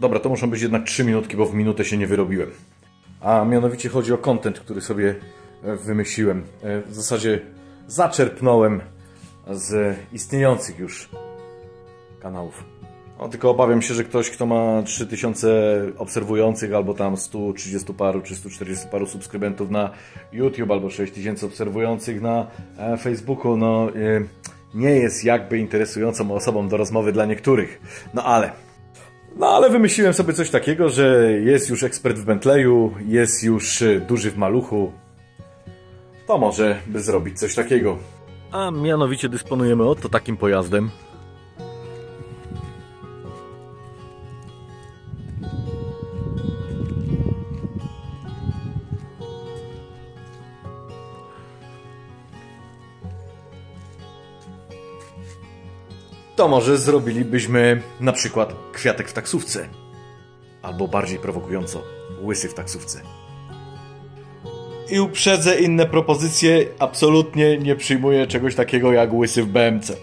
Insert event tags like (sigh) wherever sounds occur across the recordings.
Dobra, to muszą być jednak 3 minutki, bo w minutę się nie wyrobiłem. A mianowicie chodzi o content, który sobie e, wymyśliłem. E, W zasadzie zaczerpnąłem z istniejących już kanałów. No, tylko obawiam się, że ktoś, kto ma 3000 obserwujących, albo tam 130 paru czy 140 paru subskrybentów na YouTube, albo 6000 obserwujących na e, Facebooku, no nie jest jakby interesującą osobą do rozmowy dla niektórych. No ale no ale wymyśliłem sobie coś takiego, że jest już ekspert w Bentleyu, jest już y, duży w maluchu. To może by zrobić coś takiego. A mianowicie dysponujemy oto takim pojazdem. To może zrobilibyśmy na przykład kwiatek w taksówce. Albo bardziej prowokująco, łysy w taksówce. I uprzedzę inne propozycje, absolutnie nie przyjmuję czegoś takiego jak łysy w BMC.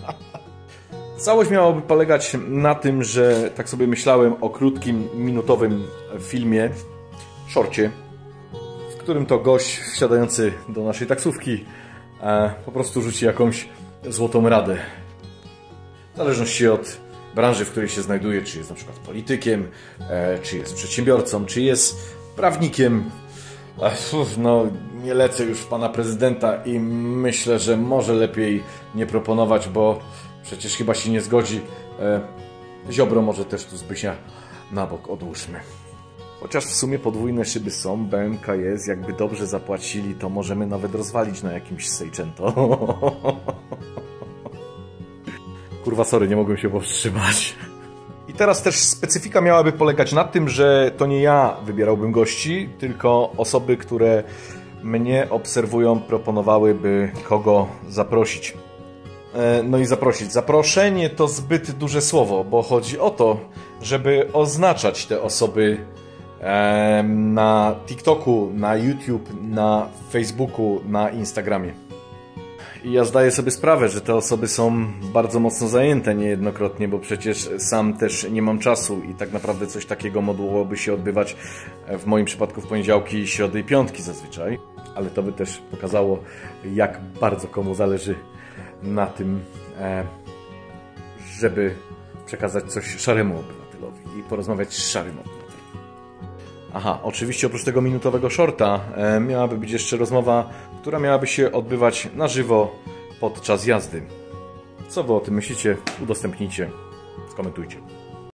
(laughs) Całość miałaby polegać na tym, że tak sobie myślałem o krótkim, minutowym filmie, szorcie, w którym to gość wsiadający do naszej taksówki e, po prostu rzuci jakąś złotą radę. W zależności od branży, w której się znajduje, czy jest na przykład politykiem, e, czy jest przedsiębiorcą, czy jest prawnikiem. No, nie lecę już w pana prezydenta i myślę, że może lepiej nie proponować, bo przecież chyba się nie zgodzi. E, Ziobro może też tu Zbysia na bok odłóżmy. Chociaż w sumie podwójne szyby są, BMK jest, jakby dobrze zapłacili, to możemy nawet rozwalić na jakimś Seicento. (laughs) Kurwa, sorry, nie mogłem się powstrzymać. (laughs) I teraz też specyfika miałaby polegać na tym, że to nie ja wybierałbym gości, tylko osoby, które mnie obserwują, proponowałyby kogo zaprosić. E, No i zaprosić. Zaproszenie to zbyt duże słowo, bo chodzi o to, żeby oznaczać te osoby na TikToku, na YouTube, na Facebooku, na Instagramie. Ja zdaję sobie sprawę, że te osoby są bardzo mocno zajęte niejednokrotnie, bo przecież sam też nie mam czasu i tak naprawdę coś takiego mogłoby się odbywać w moim przypadku w poniedziałki, środy i piątki zazwyczaj. Ale to by też pokazało, jak bardzo komu zależy na tym, e, żeby przekazać coś szaremu obywatelowi i porozmawiać z szarym obywatelem. Aha, oczywiście oprócz tego minutowego shorta e, miałaby być jeszcze rozmowa, która miałaby się odbywać na żywo podczas jazdy. Co wy o tym myślicie? Udostępnijcie, skomentujcie.